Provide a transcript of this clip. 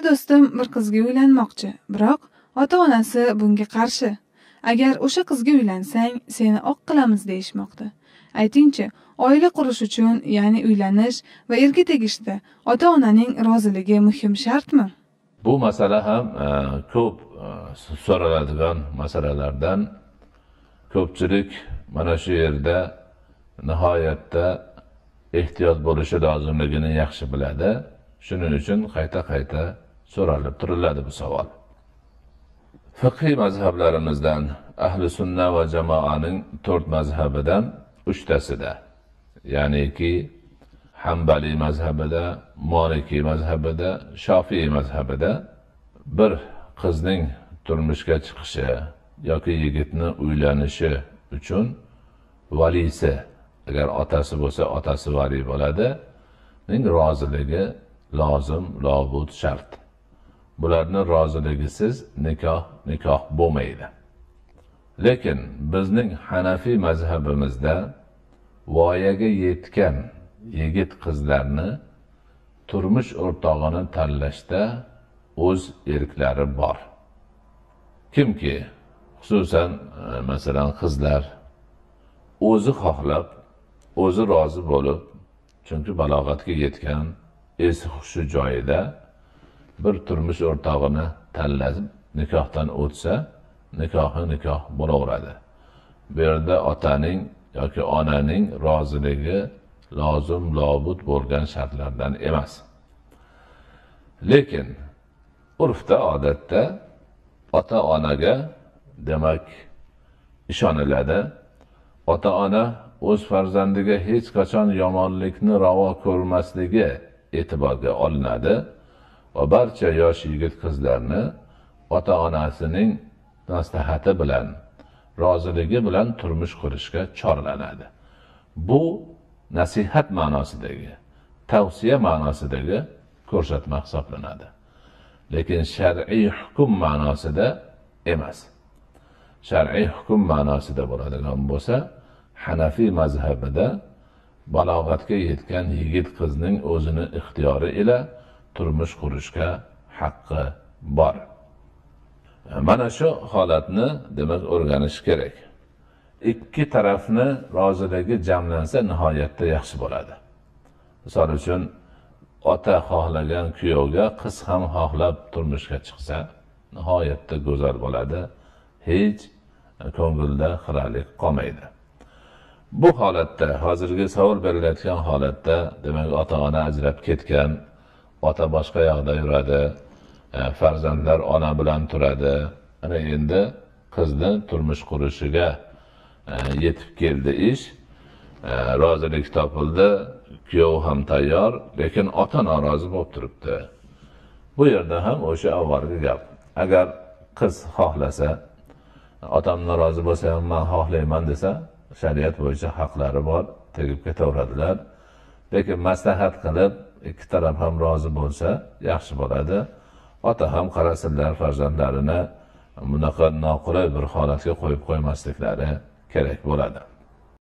bir do'stim bir qizga uylanmoqchi. Biroq ota onasi bunga qarshi. Agar o'sha qizga uylansang seni oq qilamiz deyishmoqda. Aytingchi oila qurish uchun ya'ni uylanish va erga tegishda ota onaning roziligi muhim shartmi? Bu masala ham e, ko'p e, so'raladigan masalalardan ko'pchilik mana shu yerda nihoyatda ehtiyot bo'lishi lozimligini yaxshi biladi. Shuning uchun qayta qayta so'ralib turiladi bu savol. Fiqhiy mazhablarimizdan ahli sunna va jamoaning to'rt mazhabidan uchtasida ya'niki hambaliy mazhabida molikiy mazhabida shofiy mazhabida bir qizning turmushga chiqishi yoki yigitni uylanishi uchun valisi agar otasi bo'lsa otasi valiy bo'ladi roziligi lozim lobud shart. Bularni roziligisiz nikoh nikoh bo'lmaydi. Lekin bizning hanafiy mazhabimizda voyaga yetgan yigit qizlarni turmush o'rtog'ini tanlashda o'z erklari bor. Kimki xususan e, masalan qizlar o'zi xohlab o'zi rozi bo'lib chunki balog'atga yetgan esi hushi joyida bir turmush o'rtog'ini tanlab nikohdan o'tsa nikohi nikoh bo'laveradi. Bu yerda otaning yoki onaning roziligi lozim lobud bo'lgan shartlardan emas. Lekin urfda odatda ota onaga demak ishoniladi. Ota ona o'z farzandiga hech qachon yomonlikni ravo ko'rmasligi e'tiborga olinadi. Va barcha yosh yigit qizlarni ota onasining maslahati bilan roziligi bilan turmush qurishga chorlanadi. Bu nasihat ma'nosidagi tavsiya ma'nosidagi ko'rsatma hisoblanadi. Lekin shar'iy hukm ma'nosida emas. Shar'iy hukm ma'nosida bo'ladigan bo'lsa hanafiy mazhabida balog'atga yetgan yigit qizning o'zini ixtiyori ila turmush qurishga haqqi bor. Mana shu holatni demak o'rganish kerak. Ikki tarafni roziligi jamlansa nihoyatda yaxshi bo'ladi. Misol uchun ota xohlagan kuyovga qiz ham xohlab turmushga chiqsa nihoyatda go'zal bo'ladi. Hech ko'ngilda xiralik qolmaydi. Bu holatda hozirgi savol berilayotgan holatda demak ota ona ajrab ketgan ota boshqa yoqda yuradi e, farzandlar ona bilan turadi. Ana endi qizni turmush qurishiga e, yetib keldi ish. E, rozilik topildi kuyov ham tayyor lekin ota norozi bo'lib turibdi. Bu yerda ham o'sha avvalgi gap. Agar qiz xohlasa otam norozi bo'lsa ham man xohlayman desa shariat bo'yicha haqlari bor tegib ketaveradilar. Lekin maslahat qilib ikki taraf ham rozi bo'lsa yaxshi bo'ladi. Ota ham qarasinlar farzandlarini bunaqa noqulay bir holatga qo'yib qo'ymasliklari kerak bo'ladi.